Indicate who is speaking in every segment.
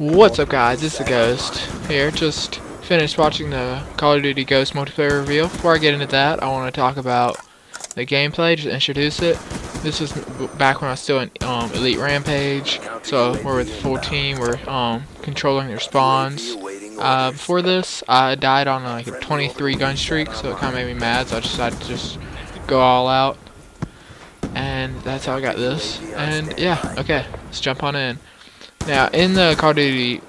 Speaker 1: What's up guys, it's the Ghost here, just finished watching the Call of Duty Ghost multiplayer reveal. Before I get into that, I want to talk about the gameplay, just introduce it. This was back when I was still in um, Elite Rampage, so we're with the full team, we're um, controlling their spawns. Uh, before this, I died on like a 23 gun streak, so it kind of made me mad, so I decided to just go all out. And that's how I got this. And yeah, okay, let's jump on in. Now, in the Call of Duty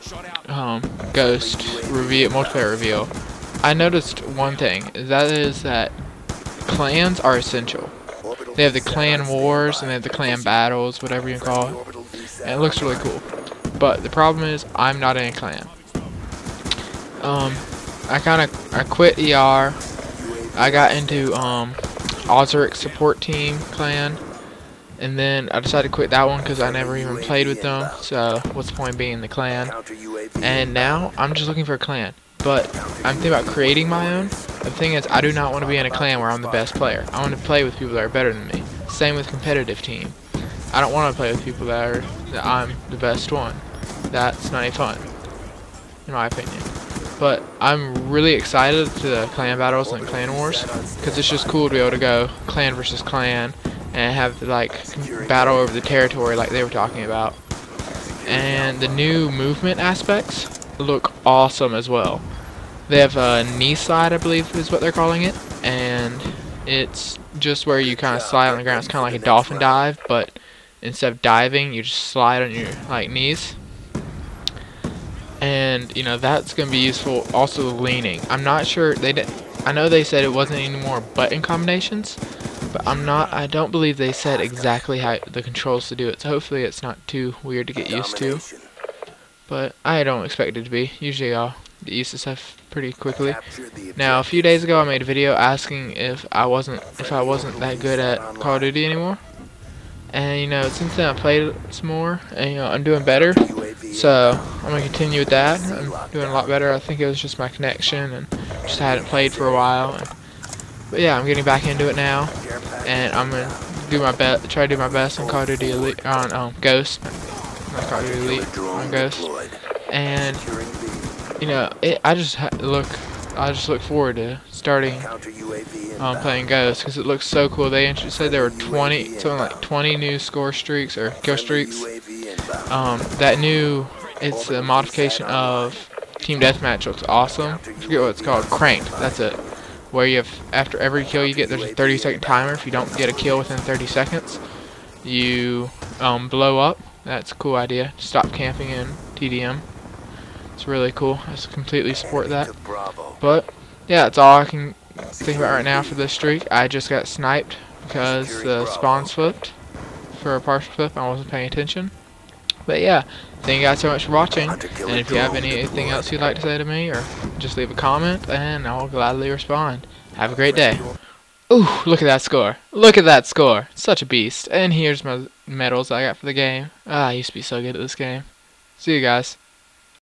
Speaker 1: um, Ghost reveal, multiplayer reveal, I noticed one thing. That is that clans are essential. They have the clan wars and they have the clan battles, whatever you call it. And it looks really cool. But the problem is, I'm not in a clan. Um, I kind of I quit ER. I got into um, Ozric support team clan and then I decided to quit that one because I never even played with them. So what's the point being in the clan? And now I'm just looking for a clan. But I'm thinking about creating my own. The thing is, I do not want to be in a clan where I'm the best player. I want to play with people that are better than me. Same with competitive team. I don't want to play with people that are that I'm the best one. That's not any fun, in my opinion. But I'm really excited to the clan battles and clan wars because it's just cool to be able to go clan versus clan and have like battle over the territory like they were talking about. And the new movement aspects look awesome as well. They have uh, a knee slide, I believe is what they're calling it, and it's just where you kind of slide on the ground. It's kind of like a dolphin dive, but instead of diving, you just slide on your like knees. And you know that's going to be useful. Also, leaning. I'm not sure they did. I know they said it wasn't any more button combinations, but I'm not, I don't believe they said exactly how the controls to do it, so hopefully it's not too weird to get used to. But I don't expect it to be. Usually I'll get used to stuff pretty quickly. Now, a few days ago I made a video asking if I wasn't, if I wasn't that good at Call of Duty anymore. And, you know, since then I played some more, and, you know, I'm doing better. So, I'm going to continue with that. I'm doing a lot better. I think it was just my connection, and just hadn't played for a while. And, but yeah, I'm getting back into it now, and I'm gonna do my best, try to do my best on Call of Duty Elite, on um, Ghost, not Call of Duty Elite, on Ghost, and you know, it, I just look, I just look forward to starting um, playing Ghost because it looks so cool. They said there were 20, something like 20 new score streaks or kill streaks. Um, that new, it's a modification of Team Deathmatch looks awesome. I forget what it's called. Cranked. That's it where you have after every kill you get there's a 30 second timer. If you don't get a kill within 30 seconds you um, blow up. That's a cool idea. Stop camping in TDM it's really cool. I completely support that. But yeah that's all I can think about right now for this streak. I just got sniped because the spawn flipped for a partial flip. I wasn't paying attention but yeah, thank you guys so much for watching. And if you have anything else you'd like to say to me, or just leave a comment, and I'll gladly respond. Have a great day. Ooh, look at that score. Look at that score. Such a beast. And here's my medals I got for the game. Ah, I used to be so good at this game. See you guys.